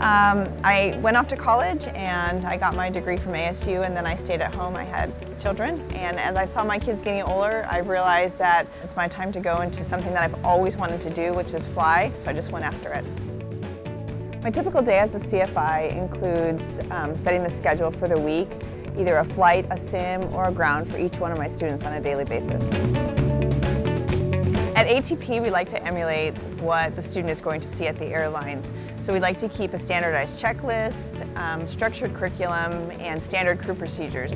Um, I went off to college and I got my degree from ASU and then I stayed at home. I had children and as I saw my kids getting older, I realized that it's my time to go into something that I've always wanted to do, which is fly, so I just went after it. My typical day as a CFI includes um, setting the schedule for the week, either a flight, a sim, or a ground for each one of my students on a daily basis. At ATP, we like to emulate what the student is going to see at the airlines. So we like to keep a standardized checklist, um, structured curriculum, and standard crew procedures.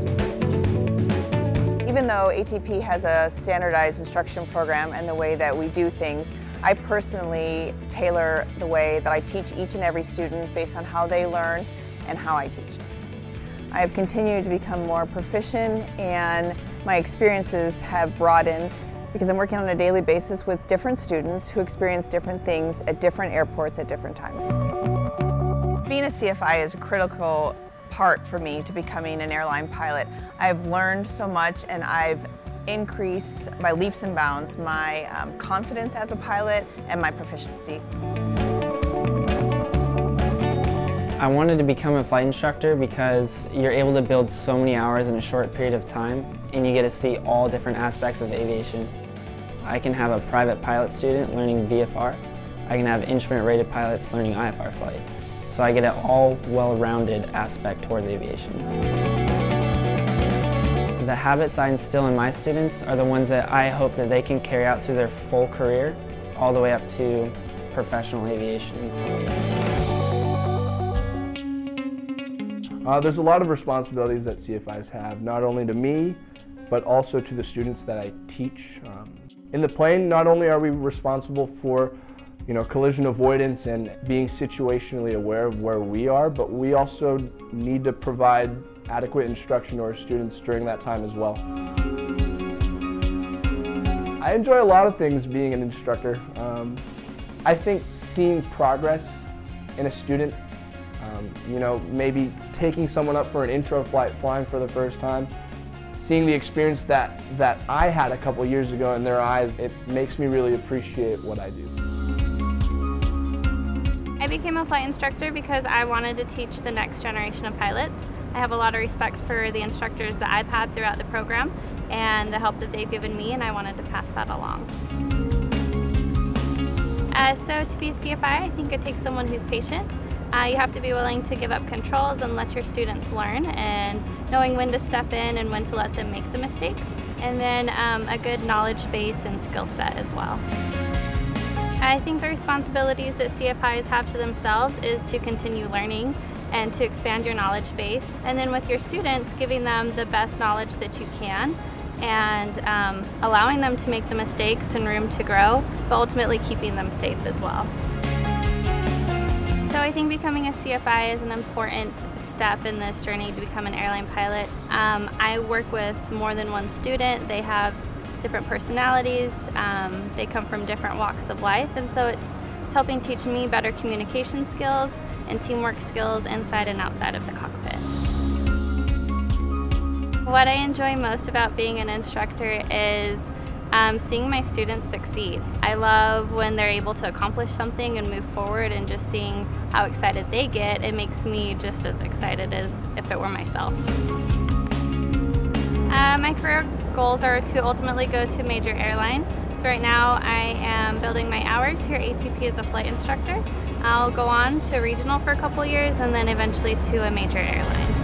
Even though ATP has a standardized instruction program and the way that we do things, I personally tailor the way that I teach each and every student based on how they learn and how I teach. I have continued to become more proficient and my experiences have broadened because I'm working on a daily basis with different students who experience different things at different airports at different times. Being a CFI is a critical part for me to becoming an airline pilot. I've learned so much and I've increased by leaps and bounds my um, confidence as a pilot and my proficiency. I wanted to become a flight instructor because you're able to build so many hours in a short period of time and you get to see all different aspects of aviation. I can have a private pilot student learning VFR. I can have instrument-rated pilots learning IFR flight. So I get an all well-rounded aspect towards aviation. The habits I instill in my students are the ones that I hope that they can carry out through their full career, all the way up to professional aviation. Uh, there's a lot of responsibilities that CFIs have, not only to me, but also to the students that I teach. Um, in the plane, not only are we responsible for you know, collision avoidance and being situationally aware of where we are, but we also need to provide adequate instruction to our students during that time as well. I enjoy a lot of things being an instructor. Um, I think seeing progress in a student um, you know, maybe taking someone up for an intro flight, flying for the first time, seeing the experience that, that I had a couple years ago in their eyes, it makes me really appreciate what I do. I became a flight instructor because I wanted to teach the next generation of pilots. I have a lot of respect for the instructors that I've had throughout the program and the help that they've given me and I wanted to pass that along. Uh, so to be a CFI, I think it takes someone who's patient, uh, you have to be willing to give up controls and let your students learn and knowing when to step in and when to let them make the mistakes. And then um, a good knowledge base and skill set as well. I think the responsibilities that CFIs have to themselves is to continue learning and to expand your knowledge base. And then with your students, giving them the best knowledge that you can and um, allowing them to make the mistakes and room to grow, but ultimately keeping them safe as well. So I think becoming a CFI is an important step in this journey to become an airline pilot. Um, I work with more than one student. They have different personalities. Um, they come from different walks of life. And so it's helping teach me better communication skills and teamwork skills inside and outside of the cockpit. What I enjoy most about being an instructor is um, seeing my students succeed. I love when they're able to accomplish something and move forward and just seeing how excited they get. It makes me just as excited as if it were myself. Uh, my career goals are to ultimately go to a major airline. So right now I am building my hours here at ATP as a flight instructor. I'll go on to regional for a couple years and then eventually to a major airline.